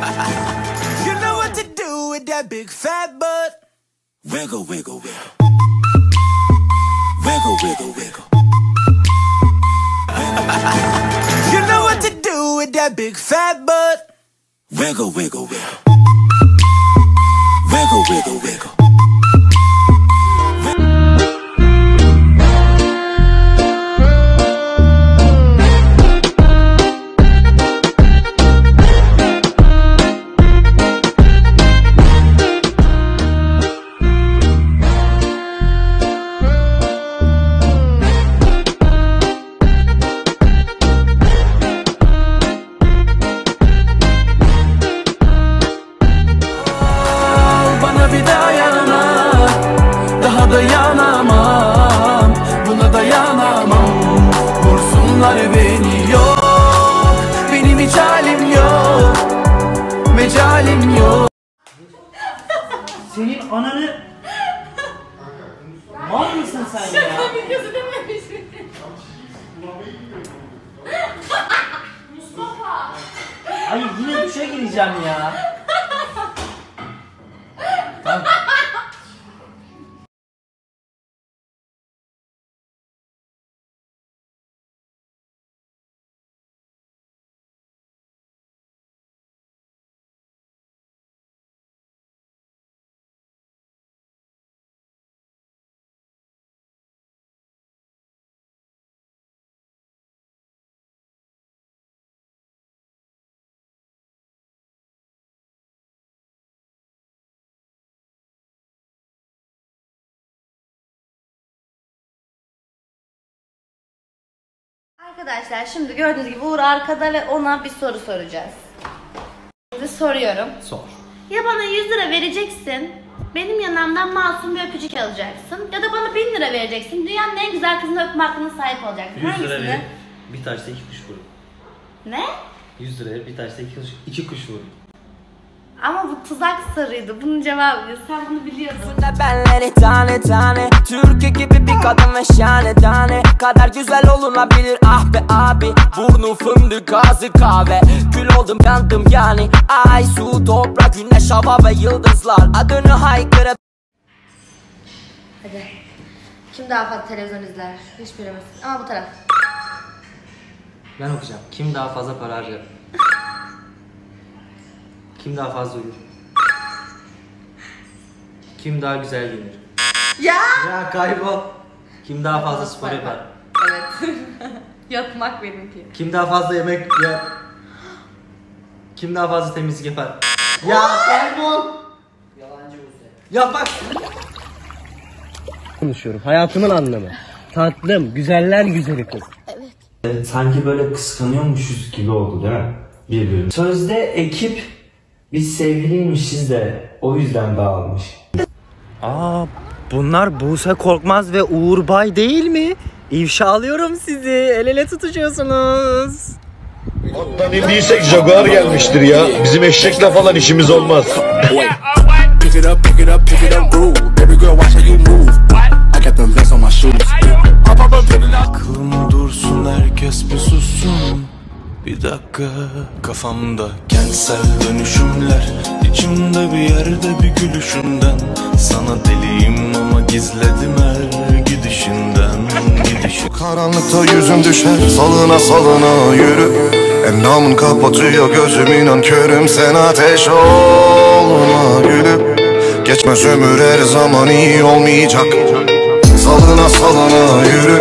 you know what to do with that big fat butt. Wiggle, wiggle, wiggle. Wiggle, wiggle, wiggle. you know what to do with that big fat butt. Wiggle, wiggle, wiggle. Wiggle, wiggle, wiggle. Dayanamam Vursunlar beni yok Benim hiç halim yok Mecalim yok Senin ananı... Mal mısın sen ya? Gözü dememiş Mustafa. Ay yine duşa gireceğim ya. Arkadaşlar şimdi gördüğünüz gibi Uğur arkada ve ona bir soru soracağız. Şimdi soruyorum. Sor. Ya bana 100 lira vereceksin, benim yanımdan masum bir öpücük alacaksın. Ya da bana 1000 lira vereceksin, dünyanın en güzel kızını öpme hakkına sahip olacaksın. 100 lira verip bir taşla iki kuş vurun. Ne? 100 liraya bir taşla iki kuş, iki kuş vurun. Ama bu tuzak soruydu. Bunun cevabı sen bunu biliyorsun. Benleri tane tane Türkü gibi bir kadın ve şahane tane Kadar güzel olunabilir ah be abi Burnu fındık ağzı kahve Kül oldum yandım yani Ay su toprak güneş hava ve yıldızlar Adını haykırıp Hadi. Kim daha fazla televizyon izler? Hiçbirimiz. Ama bu taraf. Ben okuyacağım. Kim daha fazla para harcar? Kim daha fazla uyur? Kim daha güzel giyinir? Ya! Ya kaybol. Kim daha fazla spor yapar? Evet. Yatmak benimki. Kim daha fazla yemek yer? Kim daha fazla temizlik yapar? Ya kaybol. Yalancı Ya bak. konuşuyorum. Hayatımın anlamı. Tatlım, güzeller güzeli kız. sanki böyle kıskanıyormuşuz gibi oldu değil mi? Birbirini. Sözde ekip biz sevgiliymişiz de o yüzden dağılmış. Aa, bunlar Buse Korkmaz ve Uğur Bay değil mi? İfşalıyorum sizi. El ele tutuşuyorsunuz. Attan indiysek Jaguar gelmiştir ya. Bizim eşekle falan işimiz olmaz. Dakika. Kafamda kentsel dönüşümler İçimde bir yerde bir gülüşünden. Sana deliyim ama gizledim her gidişinden gidişin Karanlıkta yüzüm düşer salına salına yürü. Endamın kapatıyor gözüm inan körüm sen ateş olma gülüm Geçmez ömür her zaman iyi olmayacak. Salına salına yürü